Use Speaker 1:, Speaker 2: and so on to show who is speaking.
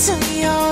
Speaker 1: to
Speaker 2: into your